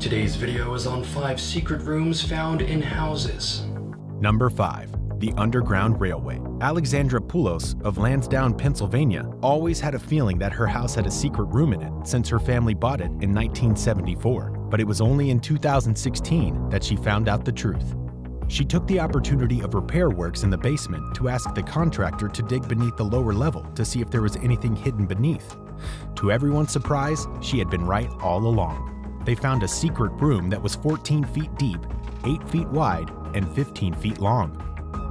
Today's video is on 5 secret rooms found in houses. Number 5. The Underground Railway. Alexandra Poulos of Lansdowne, Pennsylvania, always had a feeling that her house had a secret room in it since her family bought it in 1974. But it was only in 2016 that she found out the truth. She took the opportunity of repair works in the basement to ask the contractor to dig beneath the lower level to see if there was anything hidden beneath. To everyone's surprise, she had been right all along. They found a secret room that was 14 feet deep, 8 feet wide, and 15 feet long.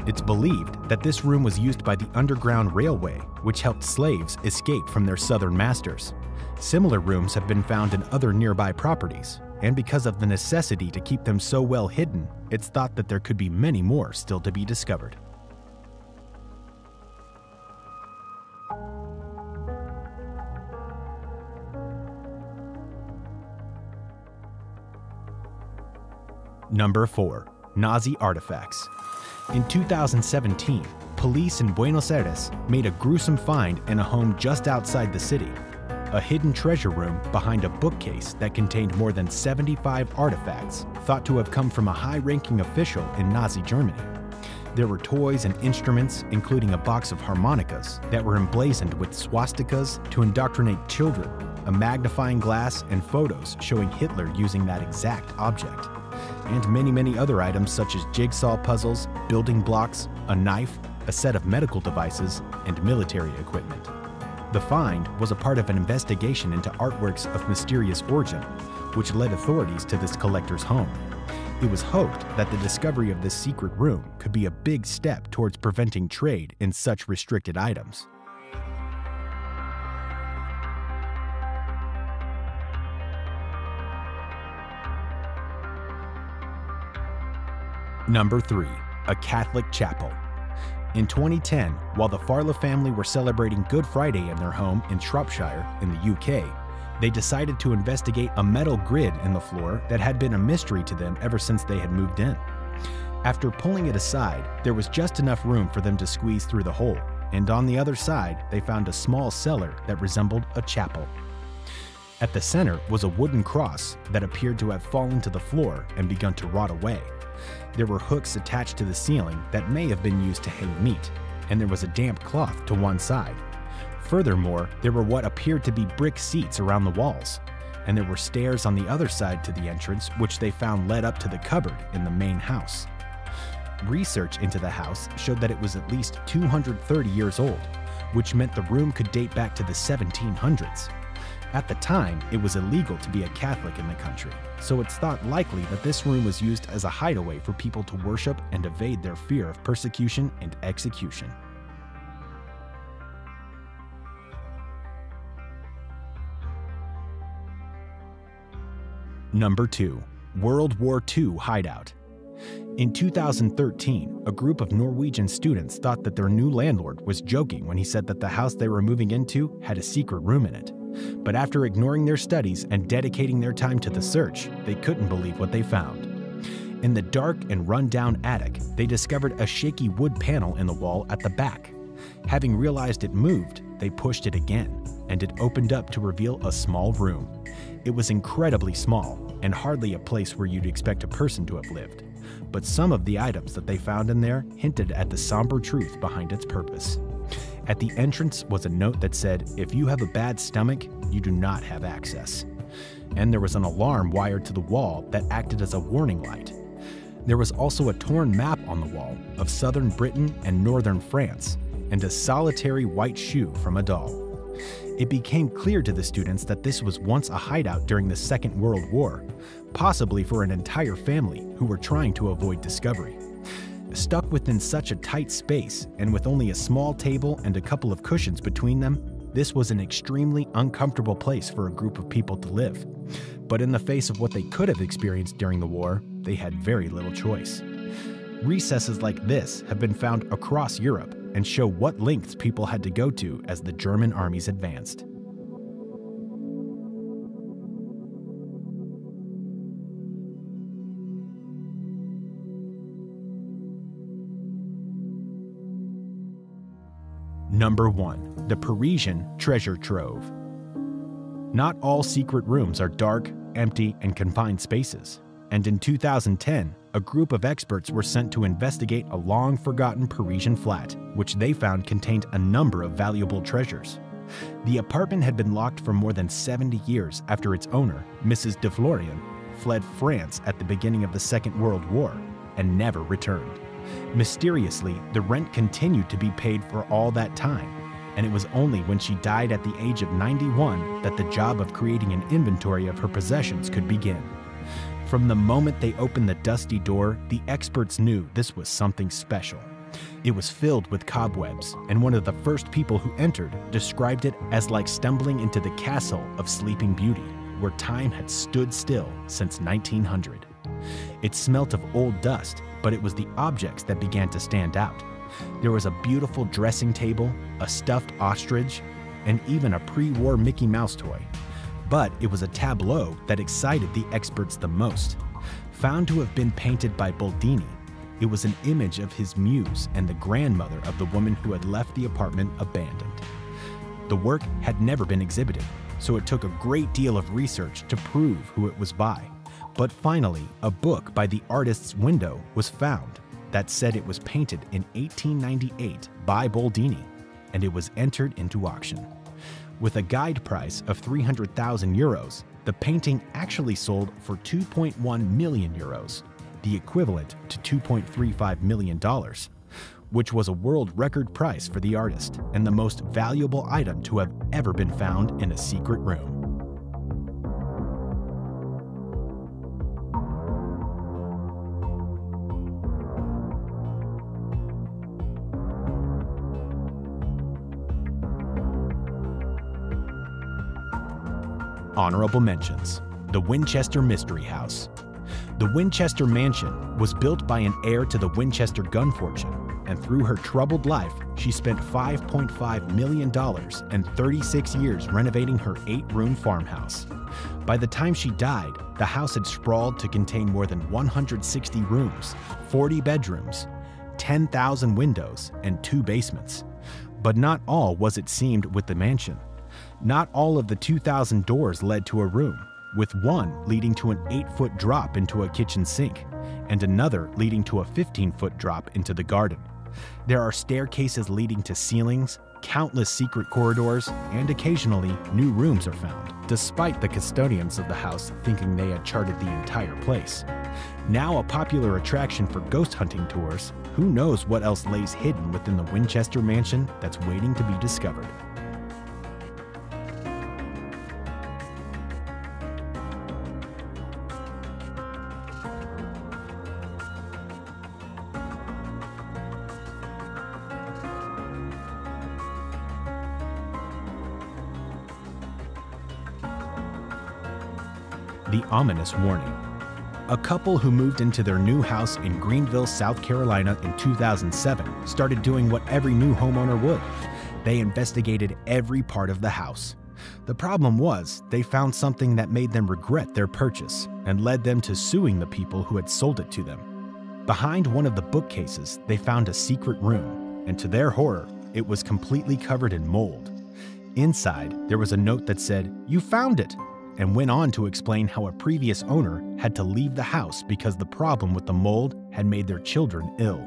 It's believed that this room was used by the Underground Railway, which helped slaves escape from their southern masters. Similar rooms have been found in other nearby properties, and because of the necessity to keep them so well hidden, it's thought that there could be many more still to be discovered. Number 4. Nazi Artifacts In 2017, police in Buenos Aires made a gruesome find in a home just outside the city a hidden treasure room behind a bookcase that contained more than 75 artifacts thought to have come from a high ranking official in Nazi Germany. There were toys and instruments, including a box of harmonicas that were emblazoned with swastikas to indoctrinate children, a magnifying glass, and photos showing Hitler using that exact object. And many, many other items such as jigsaw puzzles, building blocks, a knife, a set of medical devices, and military equipment. The find was a part of an investigation into artworks of mysterious origin, which led authorities to this collector's home. It was hoped that the discovery of this secret room could be a big step towards preventing trade in such restricted items. Number 3. A Catholic Chapel in 2010, while the Farla family were celebrating Good Friday in their home in Shropshire, in the UK, they decided to investigate a metal grid in the floor that had been a mystery to them ever since they had moved in. After pulling it aside, there was just enough room for them to squeeze through the hole, and on the other side, they found a small cellar that resembled a chapel. At the center was a wooden cross that appeared to have fallen to the floor and begun to rot away. There were hooks attached to the ceiling that may have been used to hang meat, and there was a damp cloth to one side. Furthermore, there were what appeared to be brick seats around the walls, and there were stairs on the other side to the entrance which they found led up to the cupboard in the main house. Research into the house showed that it was at least 230 years old, which meant the room could date back to the 1700s. At the time, it was illegal to be a Catholic in the country, so it's thought likely that this room was used as a hideaway for people to worship and evade their fear of persecution and execution. Number 2. World War II Hideout in 2013, a group of Norwegian students thought that their new landlord was joking when he said that the house they were moving into had a secret room in it. But after ignoring their studies and dedicating their time to the search, they couldn't believe what they found. In the dark and run-down attic, they discovered a shaky wood panel in the wall at the back. Having realized it moved, they pushed it again, and it opened up to reveal a small room. It was incredibly small, and hardly a place where you'd expect a person to have lived. But some of the items that they found in there hinted at the somber truth behind its purpose. At the entrance was a note that said, If you have a bad stomach, you do not have access. And there was an alarm wired to the wall that acted as a warning light. There was also a torn map on the wall of southern Britain and northern France, and a solitary white shoe from a doll. It became clear to the students that this was once a hideout during the Second World War, possibly for an entire family who were trying to avoid discovery. Stuck within such a tight space, and with only a small table and a couple of cushions between them, this was an extremely uncomfortable place for a group of people to live. But in the face of what they could have experienced during the war, they had very little choice. Recesses like this have been found across Europe and show what lengths people had to go to as the German armies advanced. Number 1. The Parisian Treasure Trove. Not all secret rooms are dark, empty and confined spaces. And in 2010, a group of experts were sent to investigate a long forgotten Parisian flat, which they found contained a number of valuable treasures. The apartment had been locked for more than 70 years after its owner, Mrs. de Florian, fled France at the beginning of the Second World War and never returned. Mysteriously, the rent continued to be paid for all that time, and it was only when she died at the age of 91 that the job of creating an inventory of her possessions could begin. From the moment they opened the dusty door, the experts knew this was something special. It was filled with cobwebs, and one of the first people who entered described it as like stumbling into the castle of Sleeping Beauty, where time had stood still since 1900. It smelt of old dust, but it was the objects that began to stand out. There was a beautiful dressing table, a stuffed ostrich, and even a pre war Mickey Mouse toy. But it was a tableau that excited the experts the most. Found to have been painted by Boldini, it was an image of his muse and the grandmother of the woman who had left the apartment abandoned. The work had never been exhibited, so it took a great deal of research to prove who it was by. But finally, a book by the artist's window was found that said it was painted in 1898 by Boldini, and it was entered into auction. With a guide price of 300,000 euros, the painting actually sold for 2.1 million euros, the equivalent to $2.35 million, which was a world record price for the artist and the most valuable item to have ever been found in a secret room. Honorable mentions The Winchester Mystery House. The Winchester Mansion was built by an heir to the Winchester gun fortune, and through her troubled life, she spent $5.5 million and 36 years renovating her eight room farmhouse. By the time she died, the house had sprawled to contain more than 160 rooms, 40 bedrooms, 10,000 windows, and two basements. But not all was it seemed with the mansion. Not all of the 2,000 doors led to a room, with one leading to an 8 foot drop into a kitchen sink, and another leading to a 15 foot drop into the garden. There are staircases leading to ceilings, countless secret corridors, and occasionally new rooms are found, despite the custodians of the house thinking they had charted the entire place. Now a popular attraction for ghost hunting tours, who knows what else lays hidden within the Winchester mansion that's waiting to be discovered. The ominous warning. A couple who moved into their new house in Greenville, South Carolina in 2007 started doing what every new homeowner would. They investigated every part of the house. The problem was, they found something that made them regret their purchase and led them to suing the people who had sold it to them. Behind one of the bookcases, they found a secret room, and to their horror, it was completely covered in mold. Inside, there was a note that said, You found it! And went on to explain how a previous owner had to leave the house because the problem with the mold had made their children ill.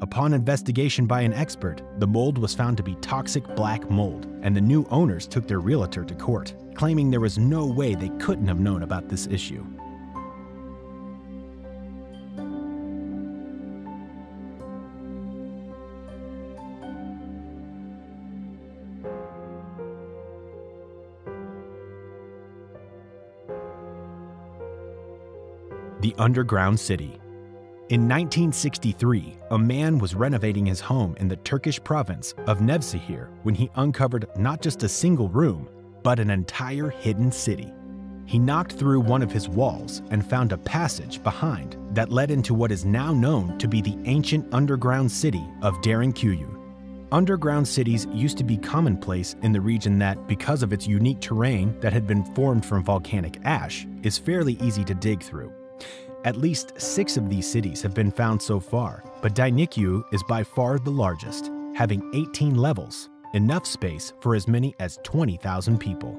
Upon investigation by an expert, the mold was found to be toxic black mold, and the new owners took their realtor to court, claiming there was no way they couldn't have known about this issue. The underground city. In 1963, a man was renovating his home in the Turkish province of Nevşehir when he uncovered not just a single room, but an entire hidden city. He knocked through one of his walls and found a passage behind that led into what is now known to be the ancient underground city of Derinkuyu. Underground cities used to be commonplace in the region that, because of its unique terrain that had been formed from volcanic ash, is fairly easy to dig through. At least six of these cities have been found so far, but Derinkuyu is by far the largest, having 18 levels, enough space for as many as 20,000 people.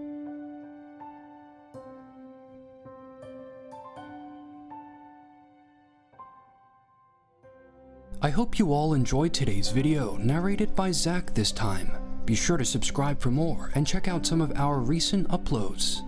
I hope you all enjoyed today's video, narrated by Zach this time. Be sure to subscribe for more and check out some of our recent uploads.